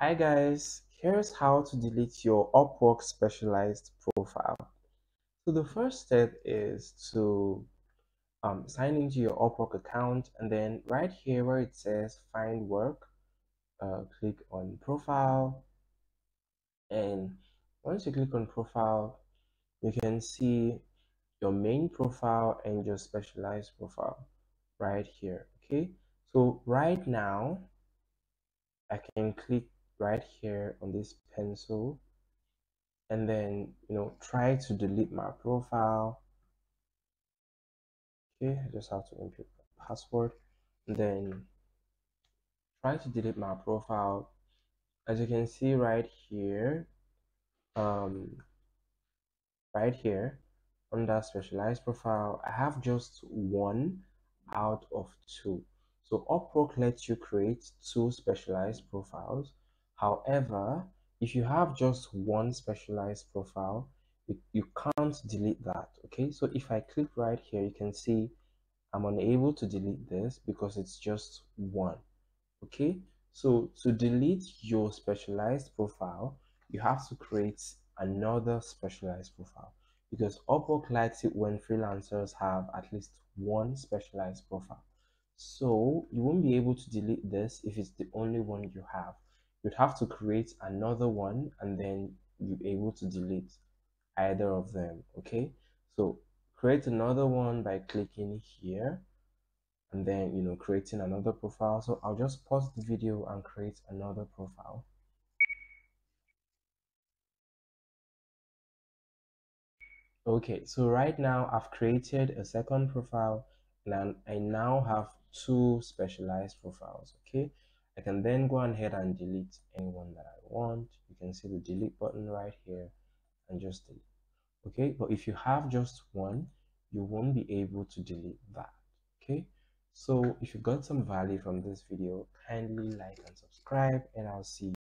Hi guys, here's how to delete your Upwork specialized profile. So the first step is to um, sign into your Upwork account and then right here where it says find work, uh, click on profile and once you click on profile, you can see your main profile and your specialized profile right here. Okay, so right now I can click right here on this pencil. And then you know try to delete my profile. Okay I just have to input my password. And then try to delete my profile. As you can see right here um right here under specialized profile I have just one out of two. So Upwork lets you create two specialized profiles however if you have just one specialized profile you, you can't delete that okay? So if i click right here you can see i'm unable to delete this because it's just one okay? So to delete your specialized profile you have to create another specialized profile because Upwork likes it when freelancers have at least one specialized profile. So you won't be able to delete this if it's the only one you have you'd have to create another one and then you're able to delete either of them okay? So create another one by clicking here and then you know creating another profile. So i'll just pause the video and create another profile. Okay so right now i've created a second profile and i now have two specialized profiles okay I can then go ahead and delete anyone that I want. You can see the delete button right here and just delete. Okay, but if you have just one, you won't be able to delete that. Okay, so if you got some value from this video, kindly like and subscribe and I'll see you.